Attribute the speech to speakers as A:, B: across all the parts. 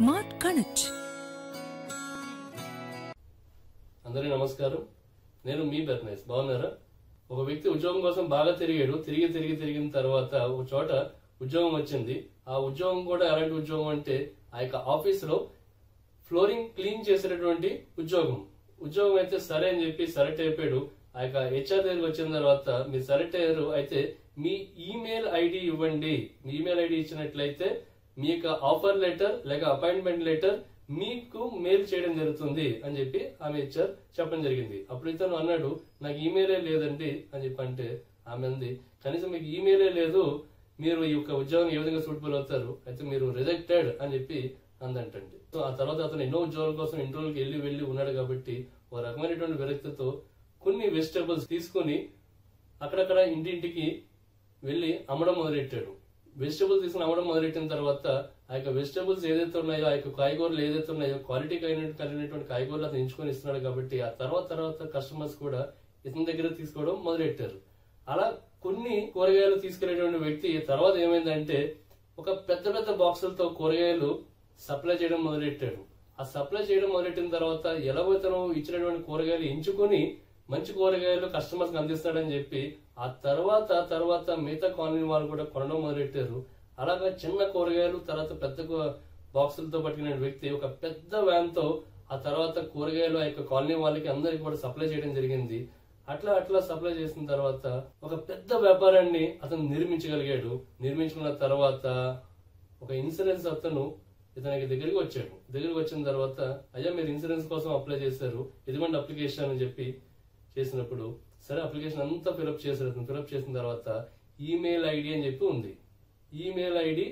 A: Mart connect
B: అందరి నమస్కారం. నేను మీ బెర్నైస్. బాగున్నారా? ఒక వ్యక్తి ఉద్యోగం కోసం బాగా తిరిగాడు. తిరిగి తిరిగి తిరిగిన తర్వాత ఒక చోట ఉద్యోగం వచ్చింది. ఆ ఉద్యోగం కూడా ఎలాంటి ఉద్యోగం అంటే ఆ యొక్క ఆఫీస్లో ఫ్లోరింగ్ క్లీన్ చేసేటటువంటి ఉద్యోగం. ఉద్యోగం అయితే సరే అని చెప్పి సెలెక్ట్ అయిపోయాడు ఆ యొక్క హెచ్ఆర్ దగ్గరికి వచ్చిన తర్వాత మీరు సెలెక్ట్ అయ్యారు అయితే మీ ఈమెయిల్ ఐడి ఇవ్వండి. మీ ఈమెయిల్ ఐడి ఇచ్చినట్లయితే మీ యొక్క ఆఫర్ లెటర్ లేక అపాయింట్మెంట్ లెటర్ మీకు మెయిల్ చేయడం జరుగుతుంది అని చెప్పి ఆమె ఇచ్చారు. చెప్పడం జరిగింది. అప్పుడు ఇతను అన్నాడు నాకు ఈమెయిలే లేదండి అని చెప్పి అంటే ఆమె అంది కనీసం మీకు ఈమెయిలే లేదు. మీరు ఈ యొక్క ఉద్యోగం ఏ విధంగా సూటబుల్ అవుతారు? అయితే మీరు రిజెక్టెడ్ అని చెప్పి అందంటండి. సో ఆ తర్వాత అతను ఎన్నో ఉద్యోగాల కోసం ఇంటర్వ్యూకి వెళ్ళి వెళ్ళి ఉన్నాడు కాబట్టి ఒక రకమైనటువంటి విరక్తితో కొన్ని వెజిటేబుల్స్ తీసుకుని అక్కడక్కడ ఇంటింటికి వెళ్ళి అమ్మడం మొదలెట్టాడు. వెజిటేబుల్స్ తీసుకుని అమ్మడం మొదలెట్టిన తర్వాత ఆ యొక్క వెజిటేబుల్స్ ఏదైతే ఉన్నాయో ఆ యొక్క కాయగూరలు ఏదైతే ఉన్నాయో క్వాలిటీ కలిగినటువంటి కాయగూరలు అతను ఎంచుకొని ఇస్తున్నాడు కాబట్టి ఆ తర్వాత తర్వాత కస్టమర్స్ కూడా ఇతని దగ్గర తీసుకోవడం మొదలెట్టారు. అలా కొన్ని కూరగాయలు తీసుకెళ్ళేటువంటి వ్యక్తి తర్వాత ఏమైందంటే ఒక పెద్ద పెద్ద బాక్సులతో కూరగాయలు సప్లై చేయడం మొదలెట్టాడు. ఆ సప్లై చేయడం మొదలెట్టిన తర్వాత ఎలాగో ఇతను ఇచ్చినటువంటి కూరగాయలు ఎంచుకొని మంచి కూరగాయలు కస్టమర్స్ అందిస్తాడని చెప్పి ఆ తర్వాత తర్వాత మిగతా కాలనీ వాళ్ళు కూడా కొనడం మొదలెట్టారు. అలాగా చిన్న కూరగాయలు తర్వాత పెద్ద బాక్సులతో పట్టుకునే వ్యక్తి ఒక పెద్ద వ్యాన్తో ఆ తర్వాత కూరగాయలు ఆ యొక్క కాలనీ వాళ్ళకి అందరికి కూడా సప్లై చేయడం జరిగింది. అట్లా అట్లా సప్లై చేసిన తర్వాత ఒక పెద్ద వ్యాపారాన్ని అతను నిర్మించగలిగాడు. నిర్మించుకున్న తర్వాత ఒక ఇన్సూరెన్స్ అతను ఇతనికి దగ్గరికి వచ్చాడు. దగ్గరికి వచ్చిన తర్వాత అయ్యా మీరు ఇన్సూరెన్స్ కోసం అప్లై చేశారు. ఇదిగోండి అప్లికేషన్ అని చెప్పి చేసినప్పుడు సరే అప్లికేషన్ అంతా ఫిలప్ చేశారు అతను ఫిలప్ చేసిన తర్వాత ఈమెయిల్ ఐడి అని చెప్పి ఉంది. ఈమెయిల్ ఐడి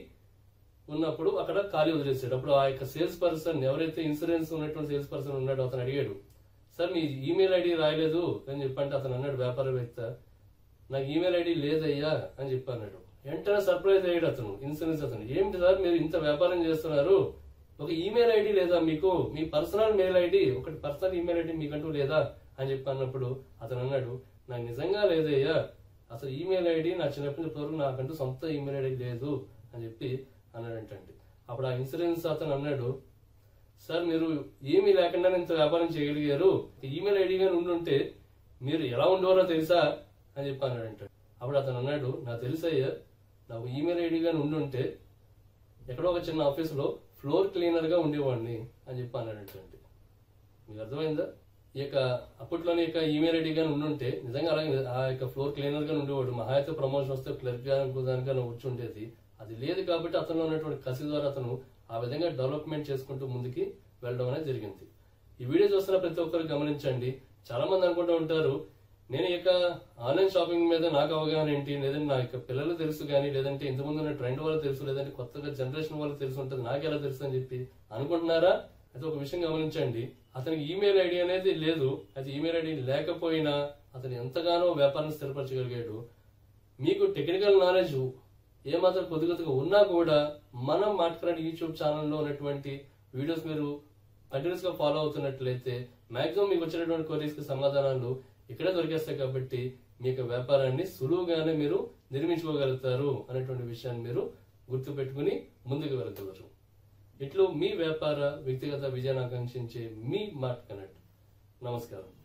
B: ఉన్నప్పుడు అక్కడ ఖాళీ వదిలేసాడు అప్పుడు ఆ యొక్క సేల్స్ పర్సన్ ఎవరైతే ఇన్సూరెన్స్ ఉన్నటువంటి సేల్స్ పర్సన్ ఉన్నాడో అతను అడిగాడు సార్ మీ ఈమెయిల్ ఐడి రాయలేదు అని చెప్పంటే అతను అన్నాడు వ్యాపారవేత్త నాకు ఈమెయిల్ ఐడి లేదయ్యా అని చెప్పి అన్నాడు. వెంటనే సర్ప్రైజ్ అయ్యాడు అతను ఇన్సూరెన్స్ అతను. ఏంటి సార్ మీరు ఇంత వ్యాపారం చేస్తున్నారు? ఒక ఈమెయిల్ ఐడి లేదా మీకు? మీ పర్సనల్ మెయిల్ ఐడి ఒకటి పర్సనల్ ఈమెయిల్ ఐడి మీకంటూ లేదా? అని చెప్పి అన్నప్పుడు అతను అన్నాడు నాకు నిజంగా లేదయ్యా. అసలు ఈమెయిల్ ఐడి నా చిన్నప్పటి నుంచి వరకు నాకంటూ సొంత ఈమెయిల్ ఐడి లేదు అని చెప్పి అన్నాడంటండి. అప్పుడు ఆ ఇన్సూరెన్స్ అతను అన్నాడు సార్ మీరు ఏమీ లేకుండా ఇంత వ్యాపారం చేయగలిగారు. ఈమెయిల్ ఐడి కానీ ఉండుంటే మీరు ఎలా ఉండేవారో తెలుసా? అని చెప్పి అన్నాడంట అప్పుడు అతను అన్నాడు నాకు తెలుసయ్యా. నాకు ఈమెయిల్ ఐడి కానీ ఉండుంటే ఎక్కడో ఒక చిన్న ఆఫీసులో ఫ్లోర్ క్లీనర్గా ఉండేవాడిని అని చెప్పి అన్నాడంటండి. మీకు అర్థమైందా? ఈ యొక్క అప్పట్లోనే ఇక ఈమెయిల్ రెడ్డి గాని ఉండుంటే నిజంగా అలాగే ఆ యొక్క ఫ్లోర్ క్లీనర్గా ఉండేవాడు. మహా అయితే ప్రమోషన్ వస్తే క్లర్క్గా వచ్చి ఉండేది. అది లేదు కాబట్టి అతనిలో ఉన్నటువంటి కసి ద్వారా అతను ఆ విధంగా డెవలప్మెంట్ చేసుకుంటూ ముందుకి వెళ్ళడం అనేది జరిగింది. ఈ వీడియో చూస్తున్న ప్రతి ఒక్కరు గమనించండి. చాలా మంది అనుకుంటూ ఉంటారు నేను ఇక ఆన్లైన్ షాపింగ్ మీద నాకు అవగాహన ఏంటి? లేదంటే నా యొక్క పిల్లలు తెలుసు కానీ లేదంటే ఇంతకుముందు ఉన్న ట్రెండ్ వాళ్ళు తెలుసు లేదంటే కొత్తగా జనరేషన్ వాళ్ళు తెలుసు ఉంటుంది నాకు ఎలా తెలుసు అని చెప్పి అనుకుంటున్నారా? అయితే ఒక విషయం గమనించండి. అతనికి ఈమెయిల్ ఐడి అనేది లేదు. అయితే ఈమెయిల్ ఐడి లేకపోయినా అతను ఎంతగానో వ్యాపారాన్ని స్థిరపరచగలిగాడు. మీకు టెక్నికల్ నాలెడ్జ్ ఏమాత్రం కొద్ది కొద్దిగా ఉన్నా కూడా మనం మాట్లాడే యూట్యూబ్ ఛానల్లో ఉన్నటువంటి వీడియోస్ మీరు కంటిన్యూస్గా ఫాలో అవుతున్నట్లయితే మాక్సిమం మీకు వచ్చినటువంటి క్వరీస్కి సమాధానాలు ఇక్కడే దొరికేస్తాయి కాబట్టి మీ యొక్క వ్యాపారాన్ని సులువుగానే మీరు నిర్మించుకోగలుగుతారు అనేటువంటి విషయాన్ని మీరు గుర్తుపెట్టుకుని ముందుకు వెళ్తున్నారు. ఇట్లు మీ వ్యాపార వ్యక్తిగత విజయాన్ని ఆకాంక్షించే మీ మార్ట్ కనెక్ట్. నమస్కారం.